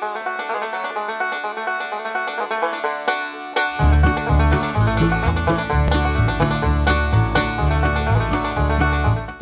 Bye.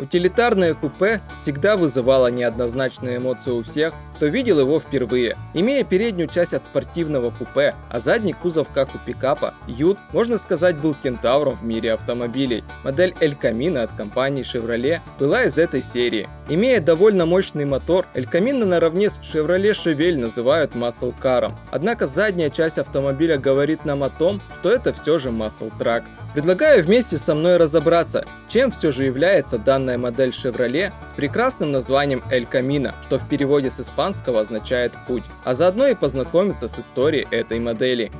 Утилитарное купе всегда вызывало неоднозначные эмоции у всех, кто видел его впервые. Имея переднюю часть от спортивного купе, а задний кузов как у пикапа, Ют, можно сказать, был кентавром в мире автомобилей. Модель El Camino от компании Chevrolet была из этой серии. Имея довольно мощный мотор, El Camino наравне с Chevrolet Chevelle называют muscle car. Однако задняя часть автомобиля говорит нам о том, что это все же muscle truck. Предлагаю вместе со мной разобраться, чем все же является данная модель Chevrolet с прекрасным названием El Camino, что в переводе с испанского означает «путь», а заодно и познакомиться с историей этой модели.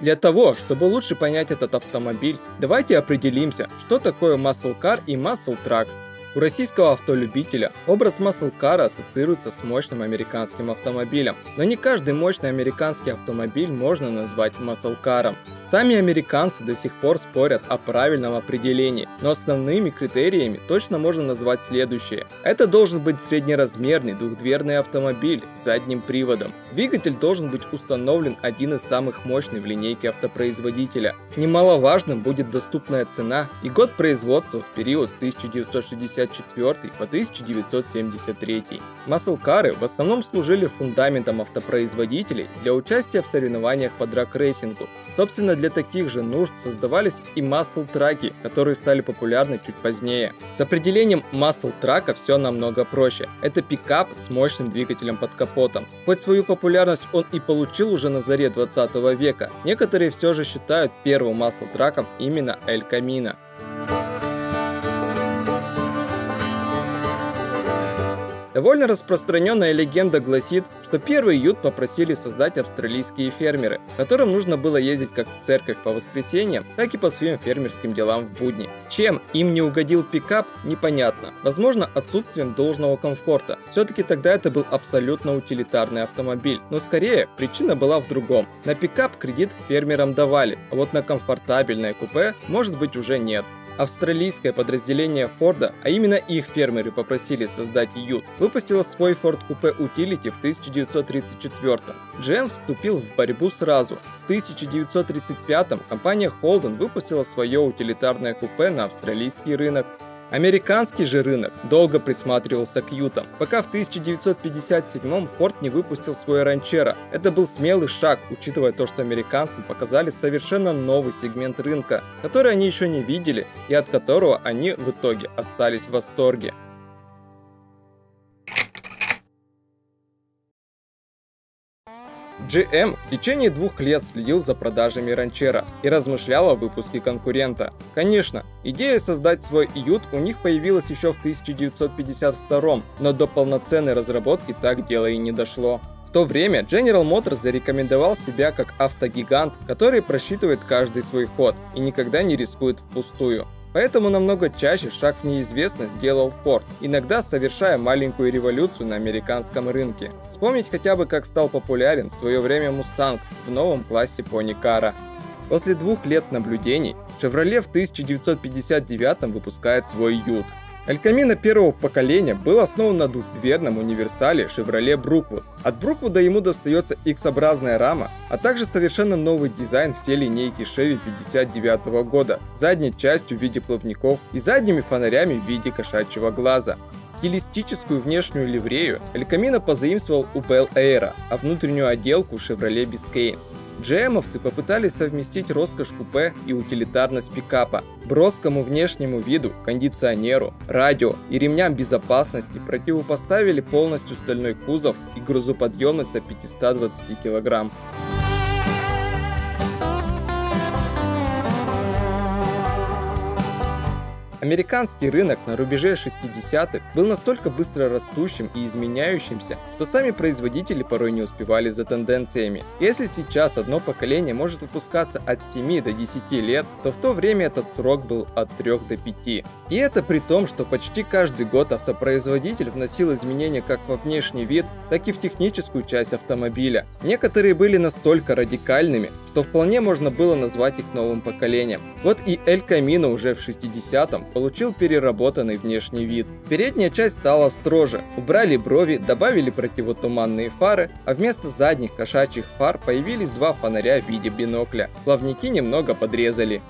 Для того, чтобы лучше понять этот автомобиль, давайте определимся, что такое muscle car и muscle truck. У российского автолюбителя образ маслкара ассоциируется с мощным американским автомобилем, но не каждый мощный американский автомобиль можно назвать маслкаром. Сами американцы до сих пор спорят о правильном определении, но основными критериями точно можно назвать следующее. Это должен быть среднеразмерный двухдверный автомобиль с задним приводом. Двигатель должен быть установлен один из самых мощных в линейке автопроизводителя. Немаловажным будет доступная цена и год производства в период с 1964 по 1973. Маслкары в основном служили фундаментом автопроизводителей для участия в соревнованиях по драг-рейсингу. Собственно, для таких же нужд создавались и muscle траки, которые стали популярны чуть позднее. С определением muscle трака все намного проще. Это пикап с мощным двигателем под капотом. Хоть свою популярность он и получил уже на заре 20 века, некоторые все же считают первым muscle траком именно El Camino. Довольно распространенная легенда гласит, что первый ют попросили создать австралийские фермеры, которым нужно было ездить как в церковь по воскресеньям, так и по своим фермерским делам в будни. Чем им не угодил пикап, непонятно. Возможно, отсутствием должного комфорта. Все-таки тогда это был абсолютно утилитарный автомобиль. Но скорее, причина была в другом. На пикап кредит фермерам давали, а вот на комфортабельное купе, может быть, уже нет. Австралийское подразделение Форда, а именно их фермеры попросили создать Ют, выпустило свой Ford Coupe Utility в 1934 GM вступил в борьбу сразу. В 1935 компания Holden выпустила свое утилитарное купе на австралийский рынок. Американский же рынок долго присматривался к ютам, пока в 1957-м Ford не выпустил свой ранчера. Это был смелый шаг, учитывая то, что американцам показали совершенно новый сегмент рынка, который они еще не видели и от которого они в итоге остались в восторге. GM в течение двух лет следил за продажами ранчера и размышлял о выпуске конкурента. Конечно, идея создать свой ют у них появилась еще в 1952, но до полноценной разработки так дело и не дошло. В то время General Motors зарекомендовал себя как автогигант, который просчитывает каждый свой ход и никогда не рискует впустую. Поэтому намного чаще шаг в неизвестность сделал Ford, иногда совершая маленькую революцию на американском рынке. Вспомнить хотя бы как стал популярен в свое время Mustang в новом классе Pony Car. После двух лет наблюдений Chevrolet в 1959 выпускает свой Ют, Эль Камино первого поколения был основан на двухдверном универсале Chevrolet Brookwood. От Brookwood ему достается X-образная рама, а также совершенно новый дизайн всей линейки Chevy 59 года, задней частью в виде плавников и задними фонарями в виде кошачьего глаза. Стилистическую внешнюю ливрею Эль Камино позаимствовал у Bel Air, а внутреннюю отделку Chevrolet Biscayne. GM-овцы попытались совместить роскошь купе и утилитарность пикапа. Броскому внешнему виду, кондиционеру, радио и ремням безопасности противопоставили полностью стальной кузов и грузоподъемность до 520 кг. Американский рынок на рубеже 60-х был настолько быстро растущим и изменяющимся, что сами производители порой не успевали за тенденциями. Если сейчас одно поколение может выпускаться от 7 до 10 лет, то в то время этот срок был от 3 до 5. И это при том, что почти каждый год автопроизводитель вносил изменения как во внешний вид, так и в техническую часть автомобиля. Некоторые были настолько радикальными, что вполне можно было назвать их новым поколением. Вот и El Camino уже в 60-м получил переработанный внешний вид. Передняя часть стала строже, убрали брови, добавили противотуманные фары, а вместо задних кошачьих фар появились два фонаря в виде бинокля. Плавники немного подрезали.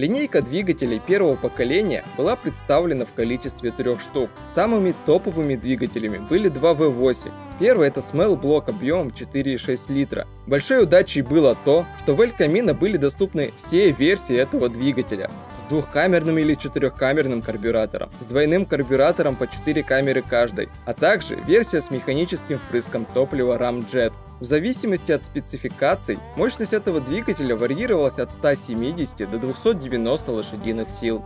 Линейка двигателей первого поколения была представлена в количестве трех штук. Самыми топовыми двигателями были два V8. Первый это Smell блок объемом 4,6 литра. Большой удачей было то, что в El Camino были доступны все версии этого двигателя с двухкамерным или четырехкамерным карбюратором, с двойным карбюратором по 4 камеры каждой, а также версия с механическим впрыском топлива Ramjet. В зависимости от спецификаций, мощность этого двигателя варьировалась от 170 до 290 лошадиных сил.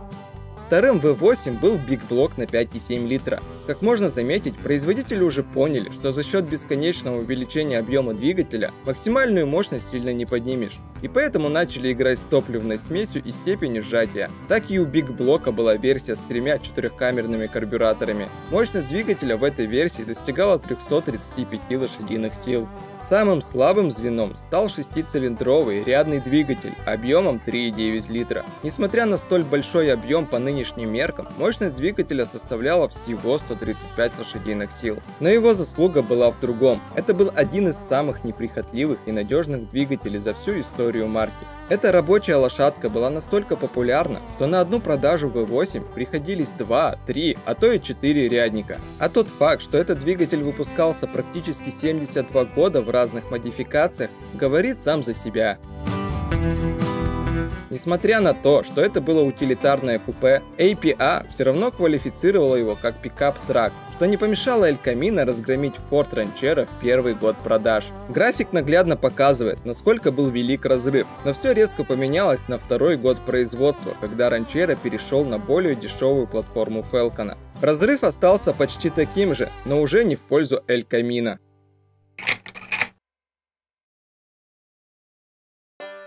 Вторым V8 был Block на 5,7 литра. Как можно заметить, производители уже поняли, что за счет бесконечного увеличения объема двигателя максимальную мощность сильно не поднимешь, и поэтому начали играть с топливной смесью и степенью сжатия. Так и у Block была версия с тремя четырехкамерными карбюраторами. Мощность двигателя в этой версии достигала 335 лошадиных сил. Самым слабым звеном стал шестицилиндровый рядный двигатель объемом 3,9 литра. Несмотря на столь большой объем по нынешним меркам, мощность двигателя составляла всего 135 лошадиных сил. Но его заслуга была в другом. Это был один из самых неприхотливых и надежных двигателей за всю историю марки. Эта рабочая лошадка была настолько популярна, что на одну продажу V8 приходились 2, 3, а то и 4 рядника. А тот факт, что этот двигатель выпускался практически 72 года в разных модификациях, говорит сам за себя. Несмотря на то, что это было утилитарное купе, APA все равно квалифицировала его как пикап-трак, что не помешало El Camino разгромить Ford Ranchero в первый год продаж. График наглядно показывает, насколько был велик разрыв, но все резко поменялось на второй год производства, когда Ranchero перешел на более дешевую платформу Falcon. Разрыв остался почти таким же, но уже не в пользу El Camino.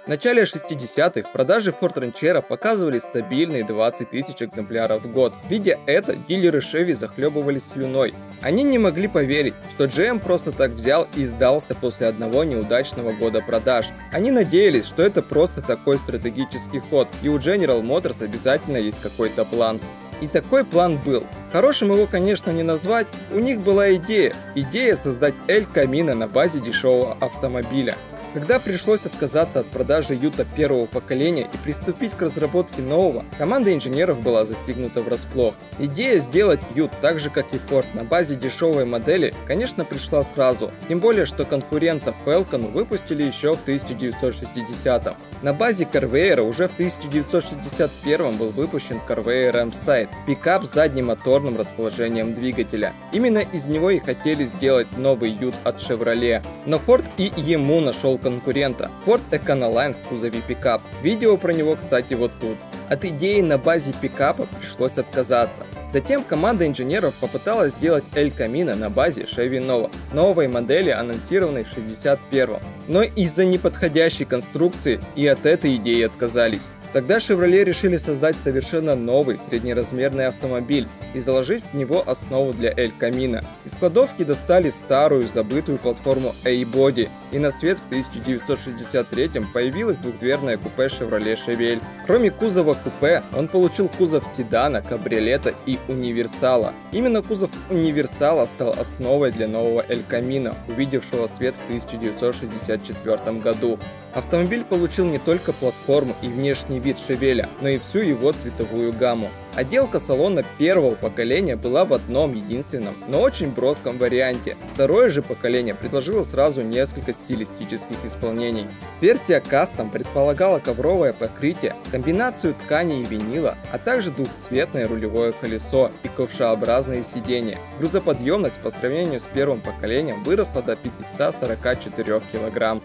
В начале 60-х продажи Ford Ranchero показывали стабильные 20 тысяч экземпляров в год. Видя это, дилеры Chevy захлебывались слюной. Они не могли поверить, что GM просто так взял и сдался после одного неудачного года продаж. Они надеялись, что это просто такой стратегический ход, и у General Motors обязательно есть какой-то план. И такой план был. Хорошим его, конечно, не назвать. У них была идея. Идея создать El Camino на базе дешевого автомобиля. Когда пришлось отказаться от продажи Юта первого поколения и приступить к разработке нового, команда инженеров была застигнута врасплох. Идея сделать Ют так же, как и Ford, на базе дешевой модели, конечно, пришла сразу. Тем более, что конкурентов Falcon выпустили еще в 1960-м. На базе Carveyer уже в 1961 был выпущен Carveyer M-Side, пикап с заднемоторным расположением двигателя. Именно из него и хотели сделать новый Ют от Chevrolet. Но Ford и ему нашел конкурента – Ford Econoline в кузове пикап. Видео про него, кстати, вот тут. От идеи на базе пикапа пришлось отказаться. Затем команда инженеров попыталась сделать El Camino на базе Chevy Nova, новой модели, анонсированной в 61-м. Но из-за неподходящей конструкции и от этой идеи отказались. Тогда Chevrolet решили создать совершенно новый среднеразмерный автомобиль и заложить в него основу для El Camino. Из кладовки достали старую забытую платформу A-Body, и на свет в 1963 появилось двухдверное купе Chevrolet Chevelle. Кроме кузова купе, он получил кузов седана, кабриолета и универсала. Именно кузов универсала стал основой для нового El Camino, увидевшего свет в 1964 году. Автомобиль получил не только платформу и внешний вид Шевеля, но и всю его цветовую гамму. Отделка салона первого поколения была в одном единственном, но очень броском варианте. Второе же поколение предложило сразу несколько стилистических исполнений. Версия Custom предполагала ковровое покрытие, комбинацию ткани и винила, а также двухцветное рулевое колесо и ковшеобразные сиденья. Грузоподъемность по сравнению с первым поколением выросла до 544 кг.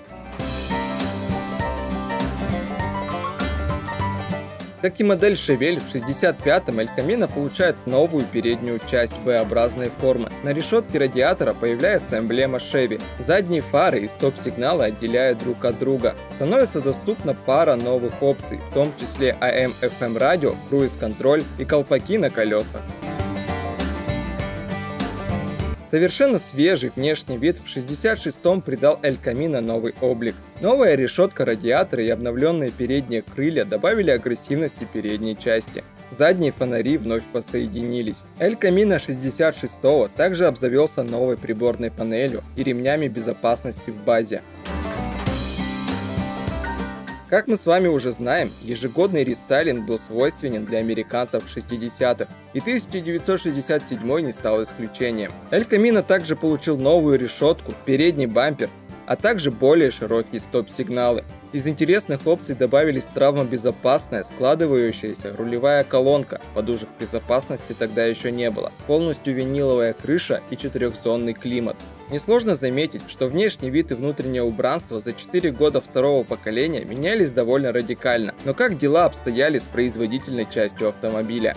Как и модель Chevelle, в 65-м El Camino получает новую переднюю часть V-образной формы. На решетке радиатора появляется эмблема Chevy. Задние фары и стоп-сигналы отделяют друг от друга. Становится доступна пара новых опций, в том числе AM-FM радио, круиз-контроль и колпаки на колесах. Совершенно свежий внешний вид в 66-м придал El Camino новый облик. Новая решетка радиатора и обновленные передние крылья добавили агрессивности передней части. Задние фонари вновь посоединились. El Camino 66 также обзавелся новой приборной панелью и ремнями безопасности в базе. Как мы с вами уже знаем, ежегодный рестайлинг был свойственен для американцев 60-х, и 1967 не стал исключением. Эль Камино также получил новую решетку, передний бампер, а также более широкие стоп-сигналы. Из интересных опций добавились травмобезопасная складывающаяся рулевая колонка, подушек безопасности тогда еще не было, полностью виниловая крыша и четырехзонный климат. Несложно заметить, что внешний вид и внутреннее убранство за 4 года второго поколения менялись довольно радикально, но как дела обстояли с производительной частью автомобиля?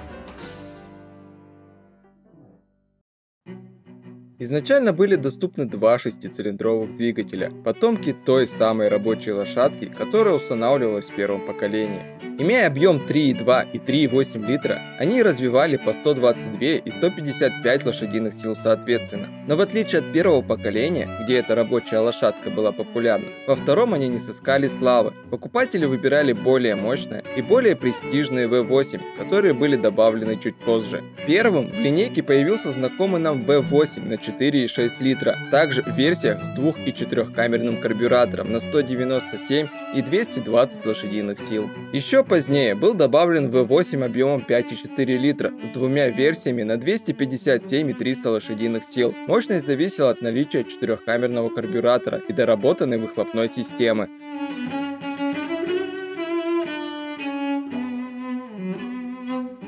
Изначально были доступны два шестицилиндровых двигателя, потомки той самой рабочей лошадки, которая устанавливалась в первом поколении. Имея объем 3,2 и 3,8 литра, они развивали по 122 и 155 лошадиных сил соответственно. Но в отличие от первого поколения, где эта рабочая лошадка была популярна, во втором они не сыскали славы. Покупатели выбирали более мощные и более престижные V8, которые были добавлены чуть позже. Первым в линейке появился знакомый нам V8 на 4,6 литра, также в версиях с 2 и 4 камерным карбюратором на 197 и 220 лошадиных сил. Еще позднее был добавлен V8 объемом 5,4 литра с двумя версиями на 257 и 300 лошадиных сил. Мощность зависела от наличия четырехкамерного карбюратора и доработанной выхлопной системы.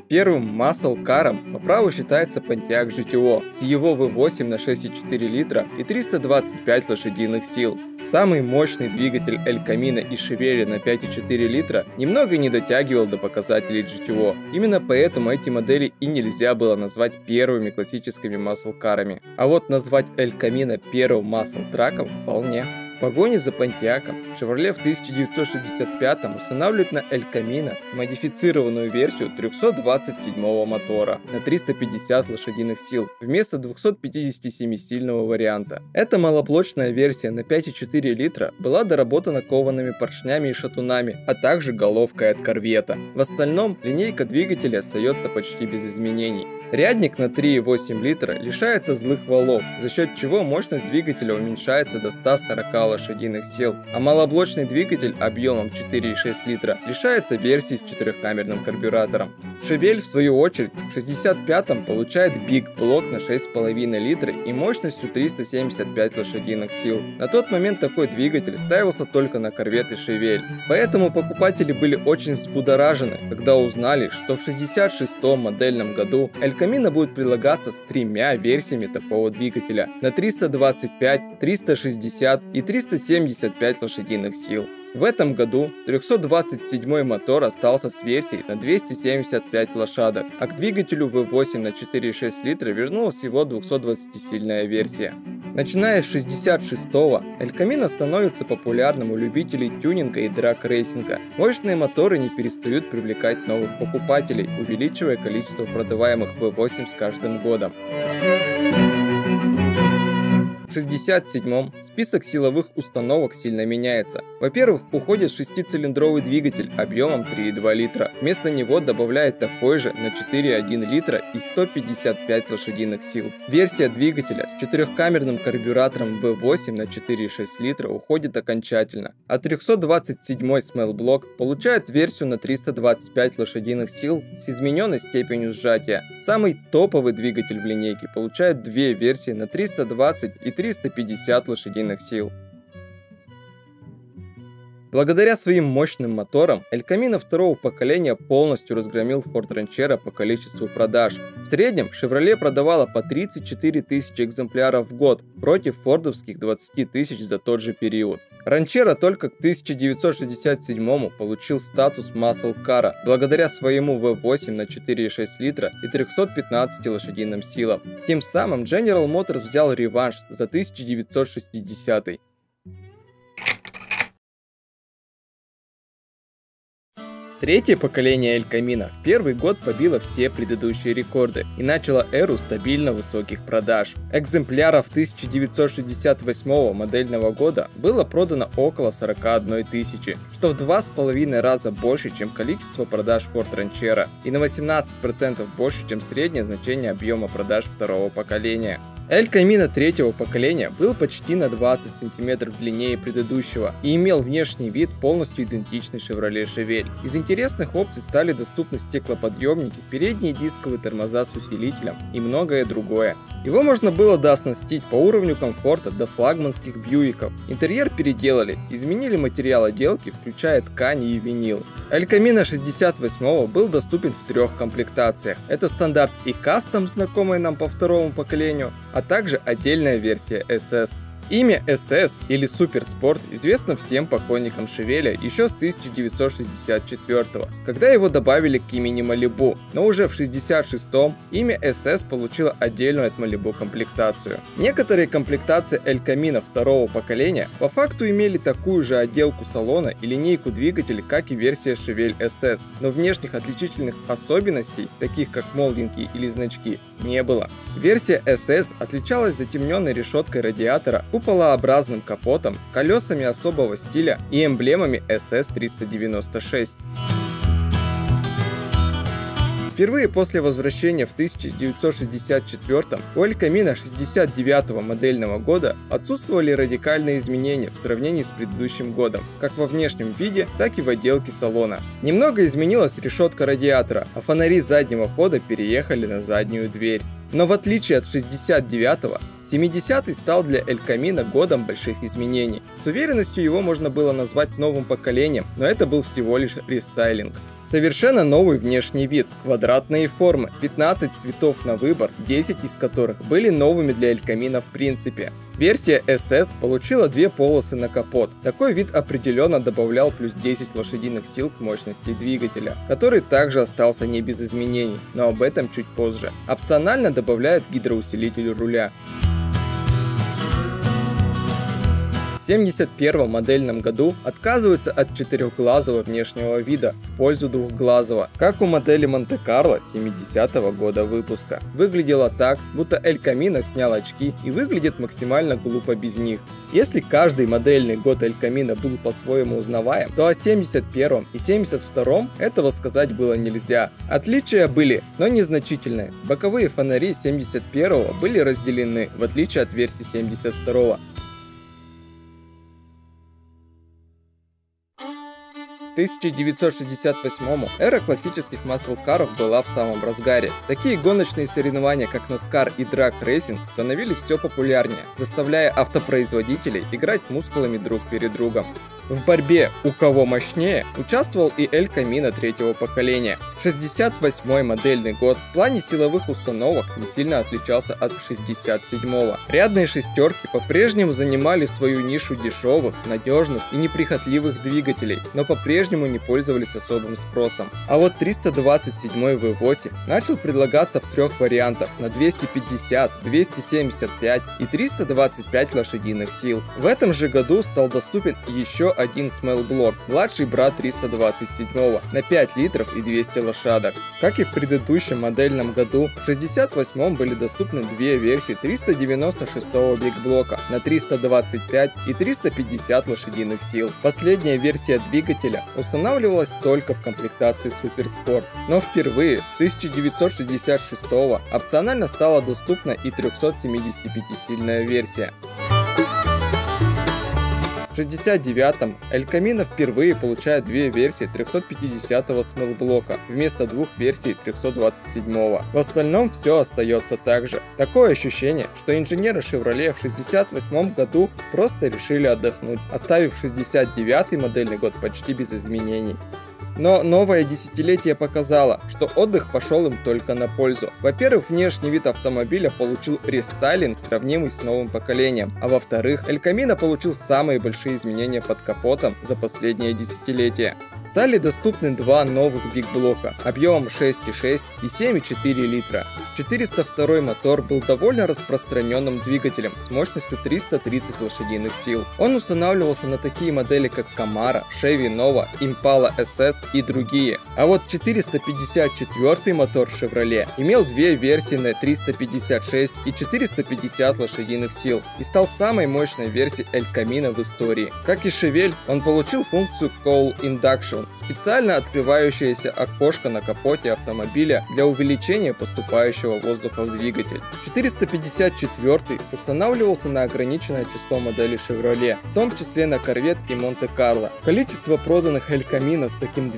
Первым muscle каром по праву считается Pontiac GTO с его V8 на 6,4 литра и 325 лошадиных сил. Самый мощный двигатель El Camino и Chevelle на 5,4 литра немного не дотягивал до показателей GTO. Именно поэтому эти модели и нельзя было назвать первыми классическими маслкарами. А вот назвать El Camino первым масл-траком вполне погоне за Понтиаком Chevrolet в 1965 устанавливает на El Camino модифицированную версию 327 мотора на 350 лошадиных сил вместо 257-сильного варианта. Эта малоблочная версия на 5,4 литра была доработана коваными поршнями и шатунами, а также головкой от корвета. В остальном линейка двигателя остается почти без изменений. Рядник на 3,8 литра лишается злых валов, за счет чего мощность двигателя уменьшается до 140 лошадиных сил, а малоблочный двигатель объемом 4,6 литра лишается версии с четырехкамерным карбюратором. Шевель, в свою очередь, в 65-м получает Big блок на 6,5 литра и мощностью 375 лошадиных сил. На тот момент такой двигатель ставился только на корветы Шевель, поэтому покупатели были очень взбудоражены, когда узнали, что в 66-м модельном году El Камина будет прилагаться с тремя версиями такого двигателя на 325, 360 и 375 лошадиных сил. В этом году 327 мотор остался с версией на 275 лошадок, а к двигателю V8 на 4,6 литра вернулась его 220-сильная версия. Начиная с 66-го, El Camino становится популярным у любителей тюнинга и драг-рейсинга. Мощные моторы не перестают привлекать новых покупателей, увеличивая количество продаваемых V8 с каждым годом. 67-м список силовых установок сильно меняется. Во-первых, уходит шестицилиндровый двигатель объемом 3,2 литра. Вместо него добавляет такой же на 4,1 литра и 155 лошадиных сил. Версия двигателя с четырехкамерным карбюратором V8 на 4,6 литра уходит окончательно, а 327-й Smell Block получает версию на 325 лошадиных сил с измененной степенью сжатия. Самый топовый двигатель в линейке получает две версии на 320 и 350 лошадиных сил. Благодаря своим мощным моторам, El Camino второго поколения полностью разгромил Ford Ranchero по количеству продаж. В среднем Chevrolet продавала по 34 тысячи экземпляров в год против фордовских 20 тысяч за тот же период. Ранчера только к 1967 получил статус Muscle Car благодаря своему V8 на 4,6 литра и 315 лошадиным силам. Тем самым General Motors взял реванш за 1960 -й. Третье поколение El Camino в первый год побило все предыдущие рекорды и начало эру стабильно высоких продаж. Экземпляров 1968 модельного года было продано около 41 тысячи, что в два с половиной раза больше, чем количество продаж Ford Ranchera и на 18% больше, чем среднее значение объема продаж второго поколения. Эль Камино третьего поколения был почти на 20 см длиннее предыдущего и имел внешний вид полностью идентичный Chevrolet Chevelle. Из интересных опций стали доступны стеклоподъемники, передние дисковые тормоза с усилителем и многое другое. Его можно было дооснастить по уровню комфорта до флагманских бьюиков. Интерьер переделали, изменили материал отделки, включая ткани и винил. Эль Камино 68 был доступен в трех комплектациях. Это стандарт и кастом, знакомый нам по второму поколению, а также отдельная версия SS. Имя SS или Суперспорт известно всем поклонникам Шевеля еще с 1964 когда его добавили к имени Малибу, но уже в 66-м имя SS получило отдельную от Малибу комплектацию. Некоторые комплектации El Camino второго поколения по факту имели такую же отделку салона и линейку двигателя, как и версия Chevelle SS, но внешних отличительных особенностей, таких как молдинги или значки, не было. Версия SS отличалась затемненной решеткой радиатора, куполообразным капотом, колесами особого стиля и эмблемами SS-396. Впервые после возвращения в 1964 у Эль Камина 69 модельного года отсутствовали радикальные изменения в сравнении с предыдущим годом, как во внешнем виде, так и в отделке салона. Немного изменилась решетка радиатора, а фонари заднего хода переехали на заднюю дверь. Но в отличие от 69-го, 70-й стал для Эль Камина годом больших изменений. С уверенностью его можно было назвать новым поколением, но это был всего лишь рестайлинг. Совершенно новый внешний вид, квадратные формы, 15 цветов на выбор, 10 из которых были новыми для Эль в принципе. Версия SS получила две полосы на капот. Такой вид определенно добавлял плюс 10 лошадиных сил к мощности двигателя, который также остался не без изменений, но об этом чуть позже. Опционально добавляют гидроусилитель руля. 1971 модельном году отказываются от четырехглазого внешнего вида в пользу двухглазого, как у модели Монте-Карло 70 -го года выпуска. Выглядело так, будто Эль Камино снял очки и выглядит максимально глупо без них. Если каждый модельный год Эль Камино был по-своему узнаваем, то о 71 и 72 этого сказать было нельзя. Отличия были, но незначительные. Боковые фонари 71 были разделены, в отличие от версии 72 1968-му эра классических маслкаров была в самом разгаре. Такие гоночные соревнования, как NASCAR и Drag Racing, становились все популярнее, заставляя автопроизводителей играть мускулами друг перед другом. В борьбе «У кого мощнее» участвовал и Эль Камино третьего поколения. 68-й модельный год в плане силовых установок не сильно отличался от 67-го. Рядные шестерки по-прежнему занимали свою нишу дешевых, надежных и неприхотливых двигателей, но по-прежнему не пользовались особым спросом. А вот 327-й V8 начал предлагаться в трех вариантах на 250, 275 и 325 лошадиных сил. В этом же году стал доступен еще один Smell младший брат 327 на 5 литров и 200 лошадок. Как и в предыдущем модельном году, в 68 были доступны две версии 396 бигблока на 325 и 350 лошадиных сил. Последняя версия двигателя устанавливалась только в комплектации Super Sport, но впервые с 1966 опционально стала доступна и 375-сильная версия. 69-м Эль Камино впервые получает две версии 350-го смелблока вместо двух версий 327-го. В остальном все остается так же. Такое ощущение, что инженеры Chevrolet в 68 году просто решили отдохнуть, оставив 69-й модельный год почти без изменений. Но новое десятилетие показало, что отдых пошел им только на пользу. Во-первых, внешний вид автомобиля получил рестайлинг, сравнимый с новым поколением. А во-вторых, Эль Камино получил самые большие изменения под капотом за последнее десятилетие. стали доступны два новых бигблока объемом 6,6 и 7,4 литра. 402 мотор был довольно распространенным двигателем с мощностью 330 лошадиных сил. Он устанавливался на такие модели как Camaro, Chevy Nova, Impala SS и другие. А вот 454 мотор Chevrolet имел две версии на 356 и 450 лошадиных сил и стал самой мощной версией El Camino в истории. Как и Chevelle, он получил функцию Call Induction, специально открывающееся окошко на капоте автомобиля для увеличения поступающего воздуха в двигатель. 454 устанавливался на ограниченное число моделей Chevrolet, в том числе на Corvette и Monte-Carlo. Количество проданных El Camino с таким двигателем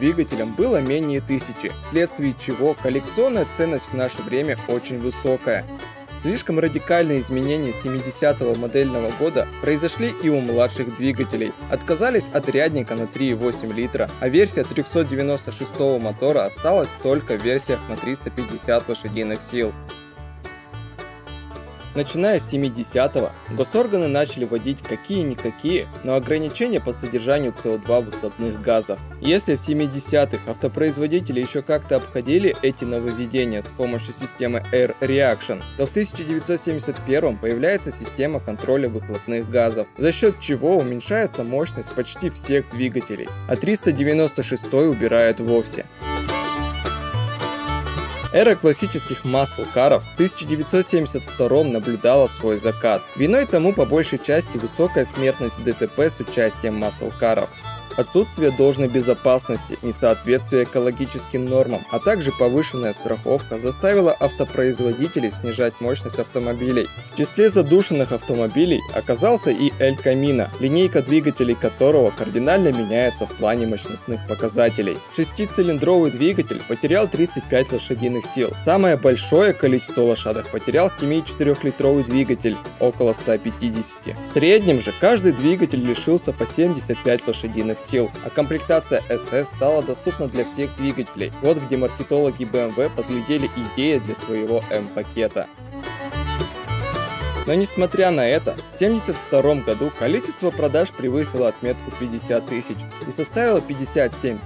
было менее тысячи, вследствие чего коллекционная ценность в наше время очень высокая. Слишком радикальные изменения 70-го модельного года произошли и у младших двигателей. Отказались от рядника на 3,8 литра, а версия 396-го мотора осталась только в версиях на 350 лошадиных сил. Начиная с 70-го, госорганы начали вводить какие-никакие, но ограничения по содержанию СО2 в выхлопных газах. Если в 70-х автопроизводители еще как-то обходили эти нововведения с помощью системы Air Reaction, то в 1971 появляется система контроля выхлопных газов, за счет чего уменьшается мощность почти всех двигателей, а 396 убирают вовсе. Эра классических масл-каров в 1972 наблюдала свой закат. Виной тому по большей части высокая смертность в ДТП с участием масл-каров. Отсутствие должной безопасности, несоответствие экологическим нормам, а также повышенная страховка заставила автопроизводителей снижать мощность автомобилей. В числе задушенных автомобилей оказался и El Camino, линейка двигателей которого кардинально меняется в плане мощностных показателей. Шестицилиндровый двигатель потерял 35 лошадиных сил. Самое большое количество лошадок потерял 7,4-литровый двигатель, около 150. В среднем же каждый двигатель лишился по 75 лошадиных сил, а комплектация SS стала доступна для всех двигателей. Вот где маркетологи BMW подглядели идеи для своего M-пакета. Но несмотря на это, в 1972 году количество продаж превысило отметку 50 тысяч и составило 57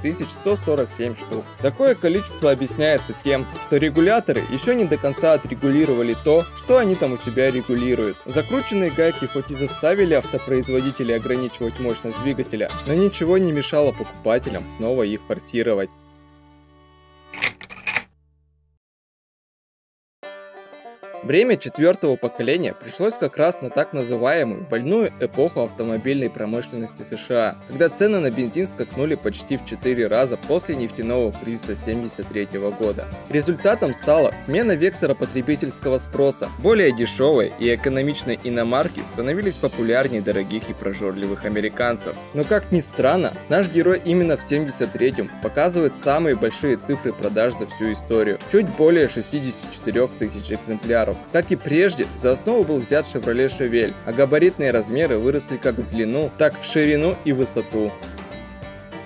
147 штук. Такое количество объясняется тем, что регуляторы еще не до конца отрегулировали то, что они там у себя регулируют. Закрученные гайки хоть и заставили автопроизводителей ограничивать мощность двигателя, но ничего не мешало покупателям снова их форсировать. Время четвертого поколения пришлось как раз на так называемую больную эпоху автомобильной промышленности США, когда цены на бензин скакнули почти в 4 раза после нефтяного кризиса 1973 года. Результатом стала смена вектора потребительского спроса. Более дешевые и экономичные иномарки становились популярнее дорогих и прожорливых американцев. Но как ни странно, наш герой именно в 73-м показывает самые большие цифры продаж за всю историю. Чуть более 64 тысяч экземпляров размеров. Как и прежде, за основу был взят Chevrolet Chevelle, а габаритные размеры выросли как в длину, так в ширину и высоту.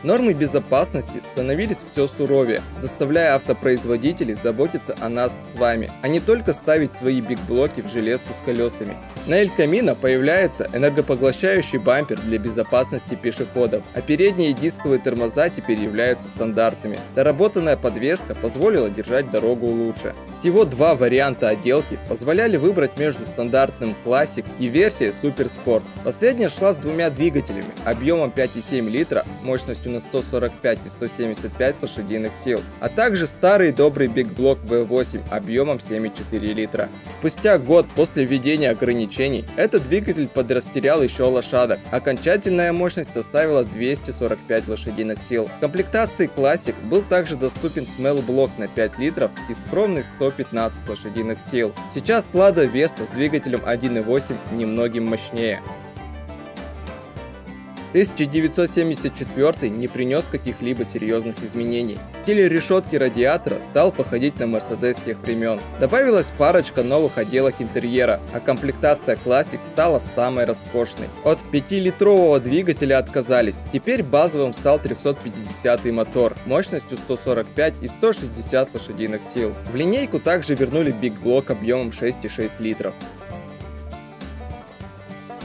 Нормы безопасности становились все суровее, заставляя автопроизводителей заботиться о нас с вами, а не только ставить свои бигблоки в железку с колесами. На El Camino появляется энергопоглощающий бампер для безопасности пешеходов, а передние дисковые тормоза теперь являются стандартными. Доработанная подвеска позволила держать дорогу лучше. Всего два варианта отделки позволяли выбрать между стандартным Classic и версией Super Sport. Последняя шла с двумя двигателями, объемом 5,7 литра, мощностью на 145 и 175 лошадиных сил, а также старый добрый Big Block V8 объемом 7,4 литра. Спустя год после введения ограничений, этот двигатель подрастерял еще лошадок. Окончательная мощность составила 245 лошадиных сил. В комплектации Classic был также доступен Block на 5 литров и скромный 115 лошадиных сил. Сейчас Lada Vesta с двигателем 1.8 немногим мощнее. 1974 не принес каких-либо серьезных изменений. Стиль решетки радиатора стал походить на Мерседес тех времен. Добавилась парочка новых отделок интерьера, а комплектация Classic стала самой роскошной. От 5-литрового двигателя отказались, теперь базовым стал 350 мотор мощностью 145 и 160 лошадиных сил. В линейку также вернули Big Block объемом 6,6 литров.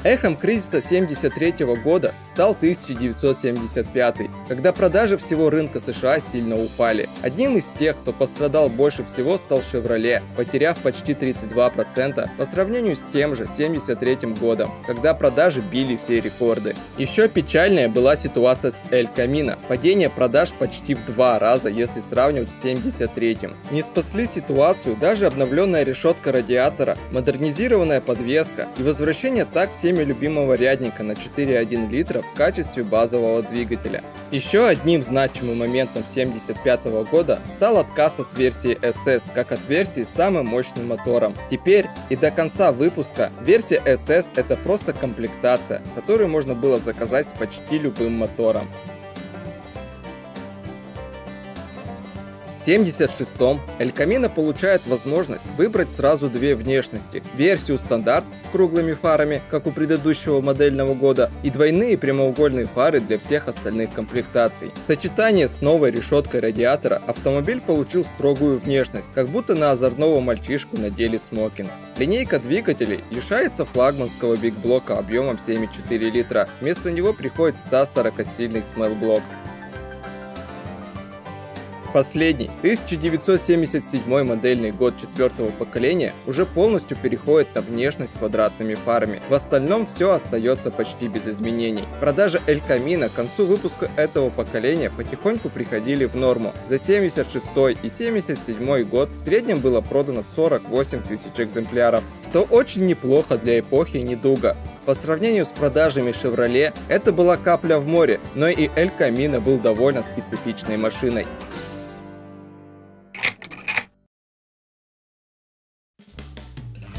Эхом кризиса 1973 года стал 1975, когда продажи всего рынка США сильно упали. Одним из тех, кто пострадал больше всего, стал Chevrolet, потеряв почти 32% по сравнению с тем же 1973 годом, когда продажи били все рекорды. Еще печальная была ситуация с El Camino. Падение продаж почти в два раза, если сравнивать с 1973. Не спасли ситуацию даже обновленная решетка радиатора, модернизированная подвеска и возвращение так всеми всеми любимого рядника на 4,1 литра в качестве базового двигателя. Еще одним значимым моментом 1975 года стал отказ от версии SS, как от версии с самым мощным мотором. Теперь и до конца выпуска версия SS это просто комплектация, которую можно было заказать с почти любым мотором. 76-м El Camino получает возможность выбрать сразу две внешности. Версию стандарт с круглыми фарами, как у предыдущего модельного года, и двойные прямоугольные фары для всех остальных комплектаций. В сочетании с новой решеткой радиатора автомобиль получил строгую внешность, как будто на озорного мальчишку надели смокинг. Линейка двигателей лишается флагманского бигблока объемом 7,4 литра. Вместо него приходит 140-сильный смел-блок. Последний, 1977 модельный год четвертого поколения, уже полностью переходит на внешность с квадратными фарами. В остальном все остается почти без изменений. Продажи El Camino к концу выпуска этого поколения потихоньку приходили в норму. За 76 и 77 год в среднем было продано 48 тысяч экземпляров, что очень неплохо для эпохи недуга. По сравнению с продажами Chevrolet, это была капля в море, но и El Camino был довольно специфичной машиной.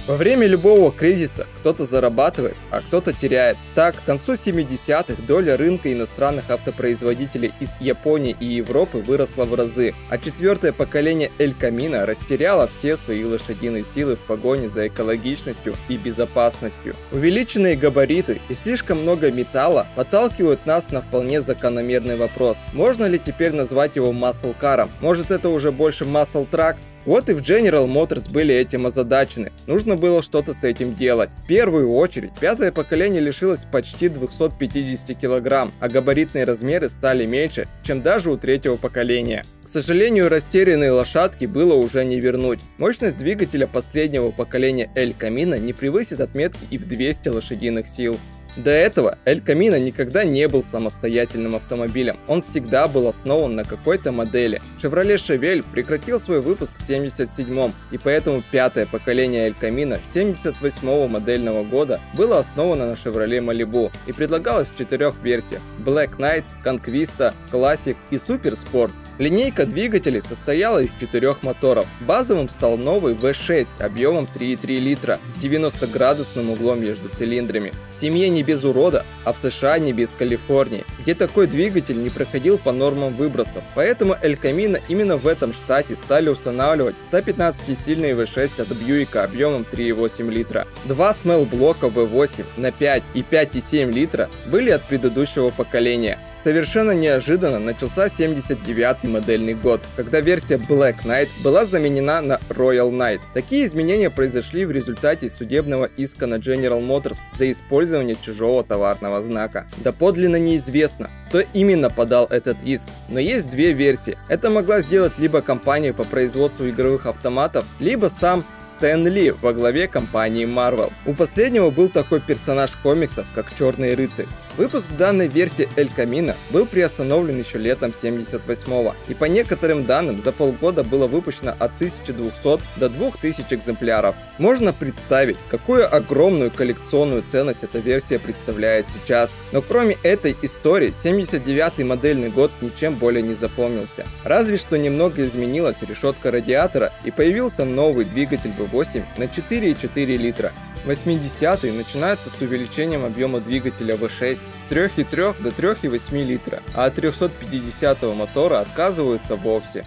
Во время любого кризиса кто-то зарабатывает, а кто-то теряет. Так, к концу 70-х доля рынка иностранных автопроизводителей из Японии и Европы выросла в разы, а четвертое поколение El Camino растеряло все свои лошадиные силы в погоне за экологичностью и безопасностью. Увеличенные габариты и слишком много металла подталкивают нас на вполне закономерный вопрос. Можно ли теперь назвать его muscle каром? Может это уже больше truck? Вот и в General Motors были этим озадачены. Нужно было что-то с этим делать. В первую очередь, пятое поколение лишилось почти 250 килограмм, а габаритные размеры стали меньше, чем даже у третьего поколения. К сожалению, растерянные лошадки было уже не вернуть. Мощность двигателя последнего поколения El Camino не превысит отметки и в 200 лошадиных сил. До этого Эль Камино никогда не был самостоятельным автомобилем, он всегда был основан на какой-то модели. Chevrolet Chevelle прекратил свой выпуск в 77-м, и поэтому пятое поколение Эль Камино 78-го модельного года было основано на Chevrolet Malibu и предлагалось в четырех версиях – Black Knight, Conquista, Classic и Super Sport. Линейка двигателей состояла из четырех моторов. Базовым стал новый V6 объемом 3,3 литра с 90-градусным углом между цилиндрами. В семье не без урода, а в США не без Калифорнии, где такой двигатель не проходил по нормам выбросов. Поэтому El Camino именно в этом штате стали устанавливать 115-сильный V6 от Бьюика объемом 3,8 литра. Два смел блока V8 на 5 и 5,7 литра были от предыдущего поколения. Совершенно неожиданно начался 79 модельный год, когда версия Black Knight была заменена на Royal Knight. Такие изменения произошли в результате судебного иска на General Motors за использование чужого товарного знака. Доподлинно неизвестно, кто именно подал этот иск, но есть две версии. Это могла сделать либо компания по производству игровых автоматов, либо сам Стэн Ли во главе компании Marvel. У последнего был такой персонаж комиксов, как Черный рыцарь. Выпуск данной версии El Camino был приостановлен еще летом 78-го, и по некоторым данным за полгода было выпущено от 1200 до 2000 экземпляров. Можно представить, какую огромную коллекционную ценность эта версия представляет сейчас. Но кроме этой истории, 79-й модельный год ничем более не запомнился. Разве что немного изменилась решетка радиатора и появился новый двигатель V8 на 4,4 литра. 80-е начинаются с увеличением объема двигателя V6 с 3,3 до 3,8 литра, а от 350 мотора отказываются вовсе.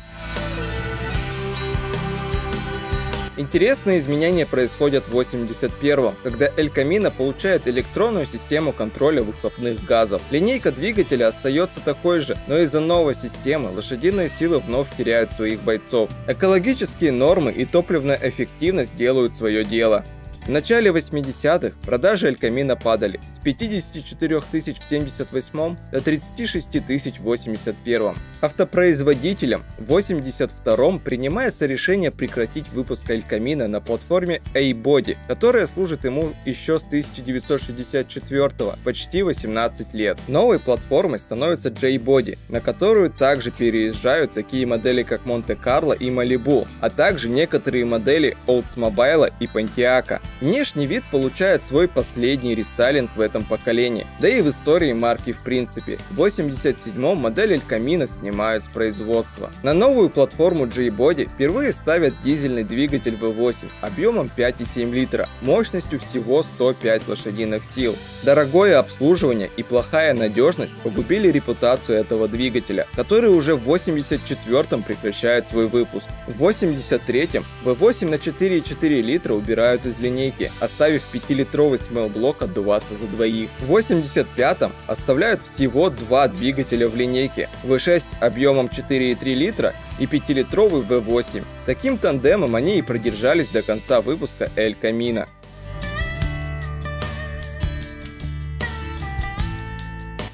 Интересные изменения происходят в 81-м, когда El Camino получает электронную систему контроля выхлопных газов. Линейка двигателя остается такой же, но из-за новой системы лошадиные силы вновь теряют своих бойцов. Экологические нормы и топливная эффективность делают свое дело. В начале 80-х продажи Camino падали с 54 тысяч в 78 до 36 тысяч в 81. Автопроизводителем в 82 принимается решение прекратить выпуск Camino на платформе A-Body, которая служит ему еще с 1964 почти 18 лет. Новой платформой становится J-Body, на которую также переезжают такие модели как Monte-Carlo и Malibu, а также некоторые модели Oldsmobile и Pontiac. Внешний вид получает свой последний рестайлинг в этом поколении, да и в истории марки в принципе. В 87-м модель El Camino снимают с производства. На новую платформу J-Body впервые ставят дизельный двигатель V8 объемом 5,7 литра, мощностью всего 105 лошадиных сил. Дорогое обслуживание и плохая надежность погубили репутацию этого двигателя, который уже в 84-м прекращает свой выпуск. В 83-м V8 на 4,4 литра убирают из линейки, оставив 5-литровый смел-блок отдуваться за двоих. В 85-м оставляют всего два двигателя в линейке, V6 объемом 4,3 литра и 5-литровый V8. Таким тандемом они и продержались до конца выпуска El Camino.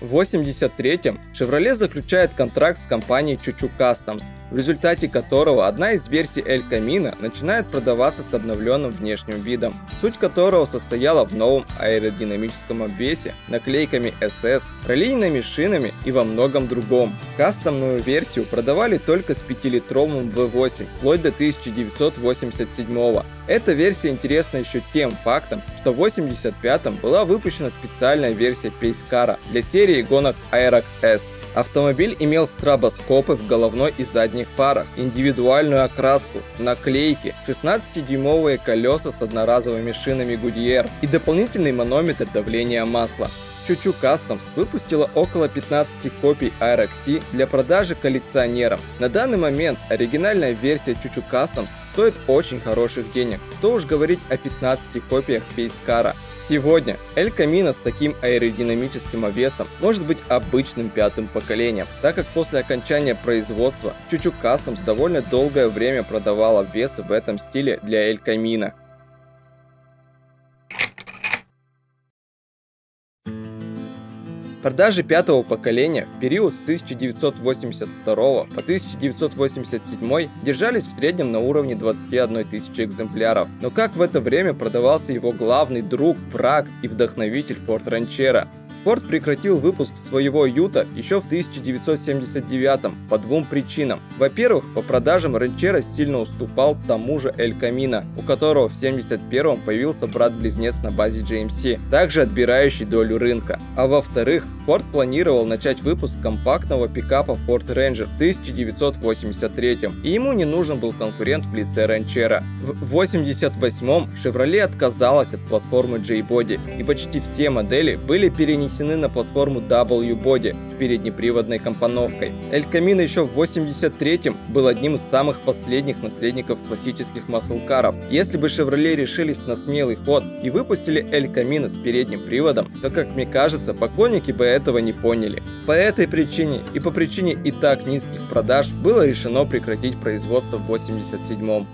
В 83-м Chevrolet заключает контракт с компанией Чучу Customs, в результате которого одна из версий El Camino начинает продаваться с обновленным внешним видом, суть которого состояла в новом аэродинамическом обвесе, наклейками SS, раллийными шинами и во многом другом. Кастомную версию продавали только с 5-литровым V8, вплоть до 1987 -го. Эта версия интересна еще тем фактом, что в 85-м была выпущена специальная версия пейскара для серии гонок Aerox S. Автомобиль имел стробоскопы в головной и задних фарах, индивидуальную окраску, наклейки, 16-дюймовые колеса с одноразовыми шинами Goodyear и дополнительный манометр давления масла. Чучу Customs выпустила около 15 копий Aerox для продажи коллекционерам. На данный момент оригинальная версия Чучу Customs стоит очень хороших денег. Что уж говорить о 15 копиях Пейскара. Сегодня El Camino с таким аэродинамическим обвесом может быть обычным пятым поколением, так как после окончания производства Чучу Customs довольно долгое время продавала весы в этом стиле для El Camino. Продажи пятого поколения в период с 1982 по 1987 держались в среднем на уровне 21 тысячи экземпляров. Но как в это время продавался его главный друг, враг и вдохновитель Ford Ranchero? Форд прекратил выпуск своего Юта еще в 1979 по двум причинам. Во-первых, по продажам Ranchero сильно уступал тому же El Camino, у которого в 1971 появился брат-близнец на базе GMC, также отбирающий долю рынка. А во-вторых, Ford планировал начать выпуск компактного пикапа Ford Ranger в 1983 и ему не нужен был конкурент в лице Ranchero. В 1988 Chevrolet отказалась от платформы J-Body и почти все модели были перенесены перенесены на платформу W-Body с переднеприводной компоновкой. El Camino еще в 83-м был одним из самых последних наследников классических маслкаров. Если бы Chevrolet решились на смелый ход и выпустили El Camino с передним приводом, то, как мне кажется, поклонники бы этого не поняли. По этой причине и по причине и так низких продаж было решено прекратить производство в 87-м.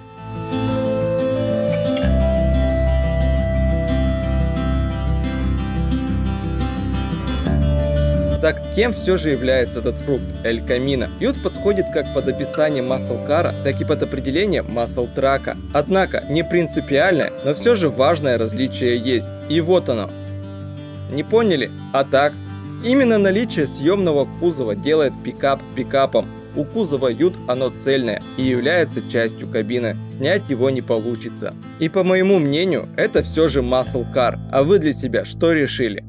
Кем все же является этот фрукт Эль Камина? Ют подходит как под описание маслкара, так и под определение масл-трака. Однако не принципиальное, но все же важное различие есть. И вот оно. Не поняли? А так? Именно наличие съемного кузова делает пикап пикапом. У кузова ют оно цельное и является частью кабины. Снять его не получится. И по моему мнению, это все же car. А вы для себя что решили?